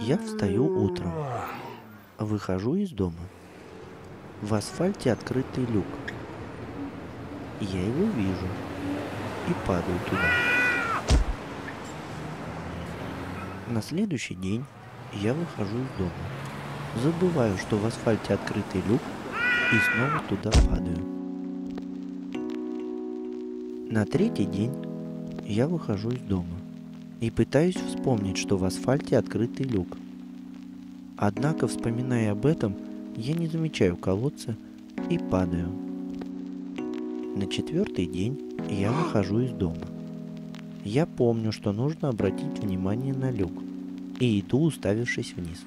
Я встаю утром, выхожу из дома. В асфальте открытый люк. Я его вижу и падаю туда. На следующий день я выхожу из дома. Забываю, что в асфальте открытый люк и снова туда падаю. На третий день я выхожу из дома и пытаюсь вспомнить, что в асфальте открытый люк. Однако, вспоминая об этом, я не замечаю колодца и падаю. На четвертый день я выхожу из дома. Я помню, что нужно обратить внимание на люк, и иду, уставившись вниз.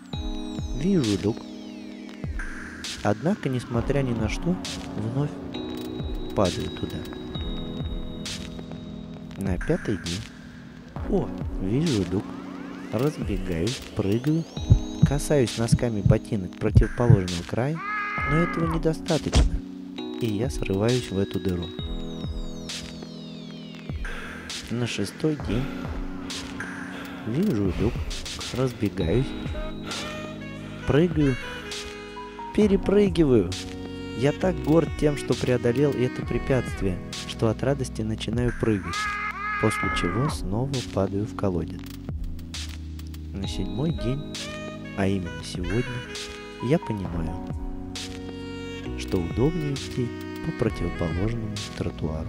Вижу люк. Однако, несмотря ни на что, вновь падаю туда. На пятый день о, вижу люк. Разбегаюсь, прыгаю, касаюсь носками ботинок противоположного края, но этого недостаточно, и я срываюсь в эту дыру. На шестой день вижу люк, разбегаюсь, прыгаю, перепрыгиваю. Я так горд тем, что преодолел это препятствие, что от радости начинаю прыгать после чего снова падаю в колодец. На седьмой день, а именно сегодня, я понимаю, что удобнее идти по противоположному тротуару.